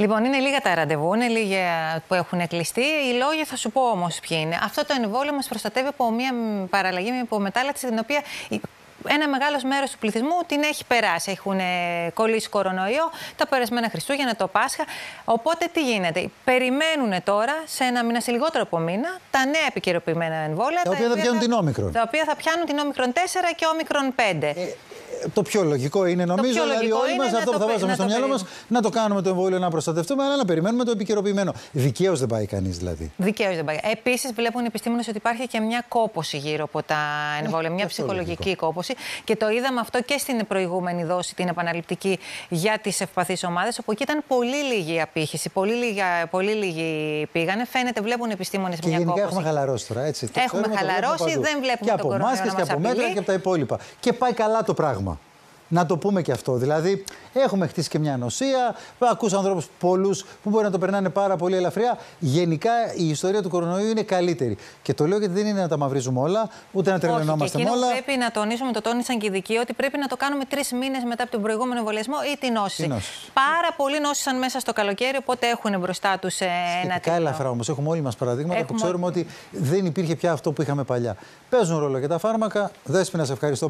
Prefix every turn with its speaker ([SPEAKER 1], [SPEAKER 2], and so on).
[SPEAKER 1] Λοιπόν, είναι λίγα τα ραντεβού, είναι λίγα που έχουν κλειστεί. Οι λόγοι θα σου πω όμως ποιοι είναι. Αυτό το εμβόλιο μας προστατεύει από μια παραλλαγή, μια υπομετάλλαξη, την οποία ένα μεγάλος μέρος του πληθυσμού την έχει περάσει. Έχουν ε, κολλήσει κορονοϊό τα περασμένα Χριστούγεννα, το Πάσχα. Οπότε τι γίνεται; Περιμένουν τώρα, σε ένα μήνα, σε λιγότερο από μήνα, τα νέα επικαιροποιημένα εμβόλια.
[SPEAKER 2] Τα, οποία θα πιάνουν την όμικρον.
[SPEAKER 1] Τα οποία θα πιάνουν την όμικρον 4 και όμικρον 5
[SPEAKER 2] το πιο λογικό είναι, νομίζω, το δηλαδή όλοι μας αυτό που θα βάζουμε στο μυαλό μας να το κάνουμε το εμβόλιο να προστατευτούμε, αλλά να περιμένουμε το επικαιροποιημένο. Δικαίως δεν πάει κανείς δηλαδή.
[SPEAKER 1] Δικαίως δεν πάει. Επίσης, βλέπουν οι επιστήμονες ότι υπάρχει και μια κόποση γύρω από τα εμβόλια, μια ψυχολογική λογικό. κόποση. Και το είδαμε αυτό και στην προηγούμενη δόση, την επαναληπτική για τις ευπαθείς ομάδες, όπου εκεί ήταν πολύ λίγη η απήχηση. Πολύ, λίγα, πολύ λίγοι πήγανε. Φαίνεται, βλέπουν οι επιστήμονες μια
[SPEAKER 2] γενικά
[SPEAKER 1] κόποση.
[SPEAKER 2] έχουμε χαλαρώσει τώρα, έτσι.
[SPEAKER 1] Έχουμε χαλαρώσει, δεν βλέπουμε
[SPEAKER 2] και από μάσκε και από μέτρα και από τα υπόλοιπα. Και πάει καλά το πράγμα. Να το πούμε και αυτό. Δηλαδή, έχουμε χτίσει και μια νοσία. Ακούσα ανθρώπους πολλούς που μπορεί να το περνάνε πάρα πολύ ελαφριά. Γενικά η ιστορία του κορονοϊού είναι καλύτερη. Και το λέω γιατί δεν είναι να τα μαυρίζουμε όλα, ούτε να τρελαινόμαστε με όλα.
[SPEAKER 1] Πρέπει να τονίσουμε, το τόνισαν και οι ειδικοί, ότι πρέπει να το κάνουμε τρεις μήνες μετά από τον προηγούμενο εμβολιασμό ή την νόση. Πάρα πολλοί νόσησαν μέσα στο καλοκαίρι, οπότε έχουν μπροστά τους ένα
[SPEAKER 2] τέτοιο. ελαφρά όμως. Έχουμε όλοι μας παραδείγματα έχουμε... που ξέρουμε ότι δεν υπήρχε πια αυτό που είχαμε παλιά. Παίζουν ρόλο και τα φάρμακα. Δέσπινα, σε ευχαριστώ πολύ.